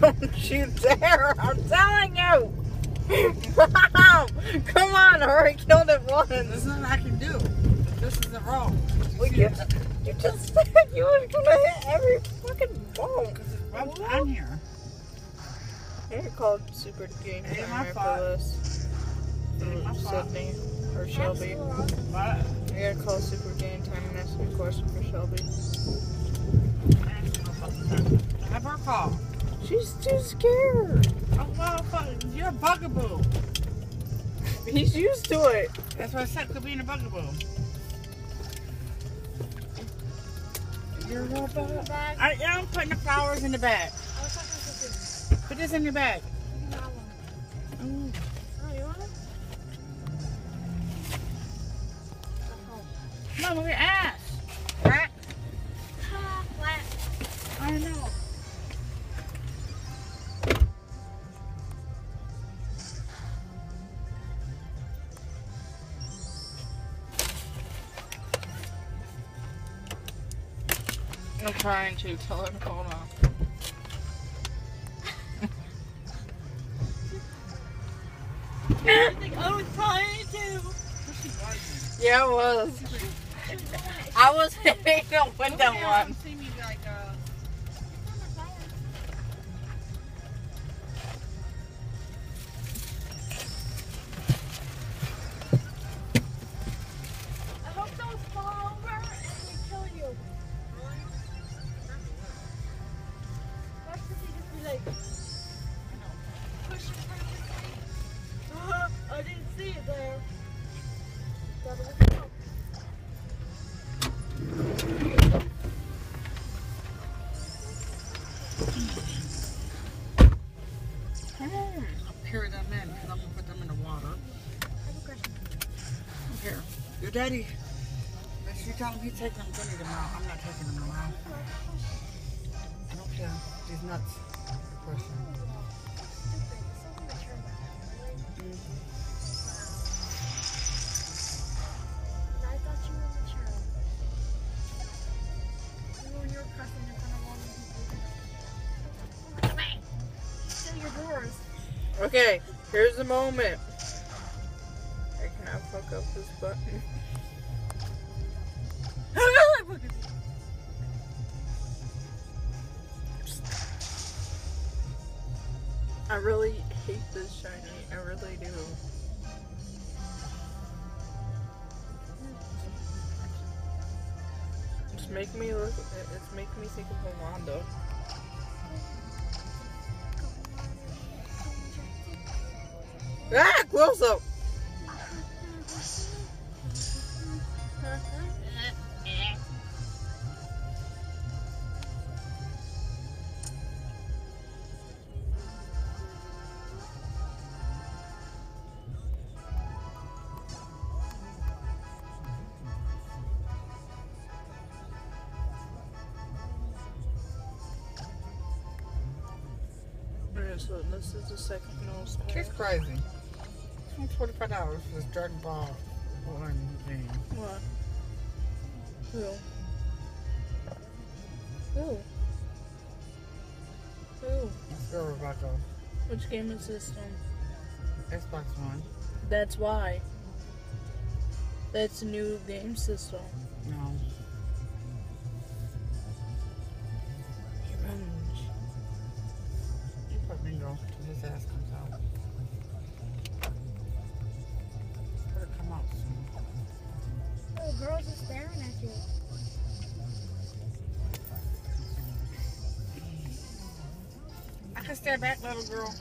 Don't you dare! I'm telling you! Come on, I already killed it once. There's nothing I can do. This isn't wrong. Well, you, you just said you were gonna hit every fucking bone. Because it's rubbed on here. You're called Super Game Ain't Time my this. Mm, fault. Sydney or Shelby. I gotta call Super Game Time and ask me a question for Shelby. have her call. She's too scared. Oh, well, fuck, you're a bugaboo. He's used to it. That's what I said, could be in a bugaboo. You're not bad. I am putting the flowers in the bag. Put this in your bag. Mm. No, look at your ass. Rat. I'm trying to tell her to hold on. I was trying to. Yeah, it was. I was hitting the window one. Carry them in because I'm going to put them in the water. Here. Your daddy. If you tell him he's taking them, give me them out. I'm not taking them out. I don't care. These nuts. Okay, here's the moment. I cannot fuck up this button. I really hate this shiny. I really do. It's making me look. It's making me think of Rolando. Ah, close up. So this is the second most. It's crazy. It's forty-five dollars for this Dragon Ball one game. What? Who? Who? Who? Let's go, Rebecca. Which game is this on? Xbox One. That's why. That's a new game system. No. Revenge. You put bingo his ass comes out. Can stare back, little girl.